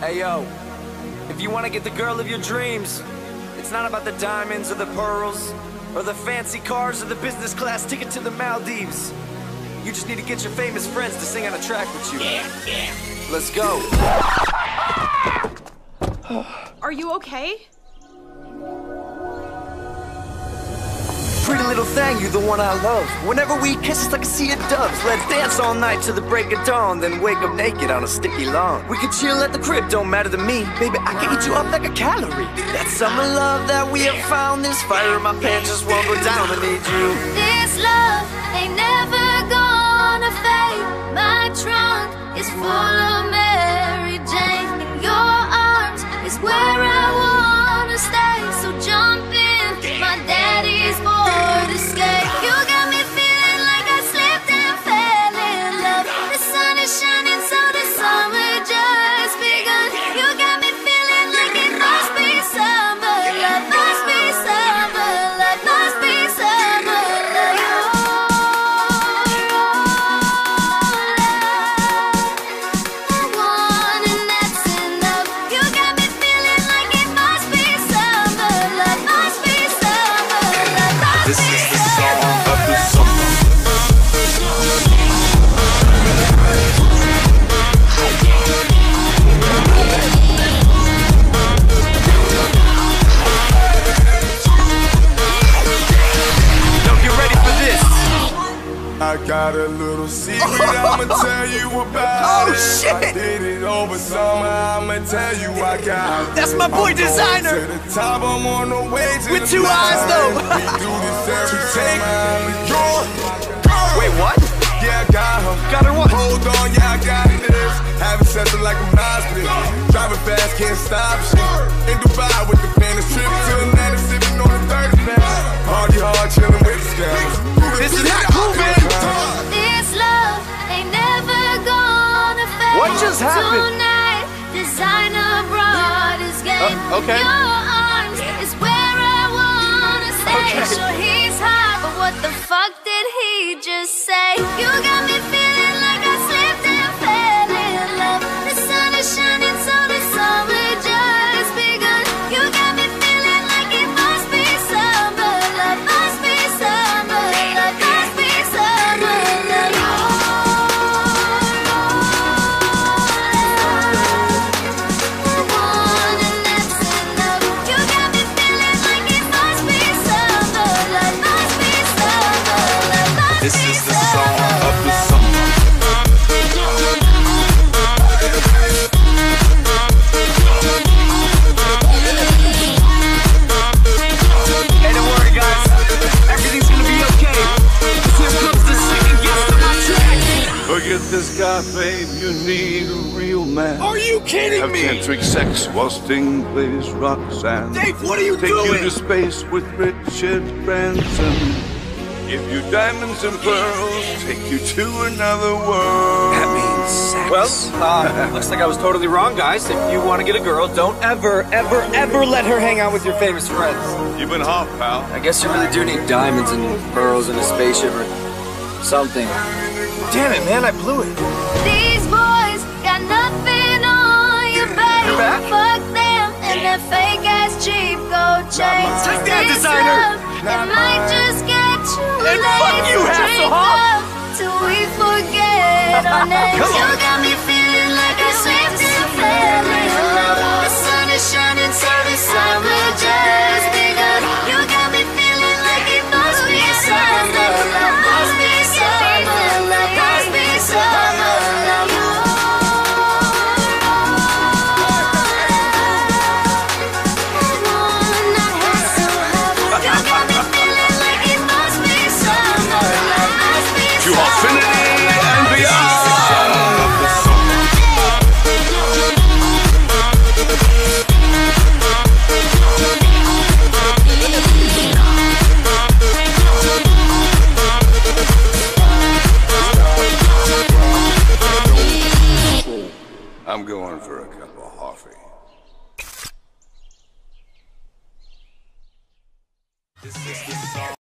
Hey yo, if you want to get the girl of your dreams, it's not about the diamonds or the pearls, or the fancy cars or the business class ticket to the Maldives. You just need to get your famous friends to sing on a track with you. Let's go. Are you okay? Pretty little thing, you're the one I love. Whenever we kiss, it's like a sea of doves. Let's dance all night till the break of dawn, then wake up naked on a sticky lawn. We can chill at the crib, don't matter to me. Baby, I can eat you up like a calorie. That summer love that we have found, this fire in my pants just won't go down. I need you. This love ain't never I got a little secret I'ma tell you about oh, it. shit! I did it over summer, I'ma tell you I got That's it. my boy I'm Desiigner! To the top, I'm on the way to With two eyes though! we do this every take Wait, what? Yeah, I got her. Got her what? Hold on, yeah, I got this. Having sex like I'm Nas, Driving fast, can't stop shit. In Dubai with the fan, trip till 96. Happened? Tonight, Desiigner brought his game. Uh, okay. Your arms is where I wanna stay. Okay. Sure, he's hot, but what the fuck did he just say? This is the song of the summer. Hey, don't worry, guys. Everything's gonna be okay. Here comes the second guest of my track. Forget this guy, babe. You need a real man. Are you kidding Have me? tantric sex while Sting plays Roxanne. Dave, what are you Take doing? you to space with Richard Branson. Give you diamonds and pearls. Take you to another world. That means sex. Well, uh, looks like I was totally wrong, guys. If you want to get a girl, don't ever, ever, ever let her hang out with your famous friends. You've been hot, pal. I guess you really do need diamonds and pearls and a spaceship or something. Damn it, man, I blew it. These boys got nothing on you, babe. You're back? Fuck them and their fake ass cheap gold chains. Take that, This Desiigner. love, and fuck you, Hasselhoff! Till we forget our names. Come on. I'm going for a cup of coffee.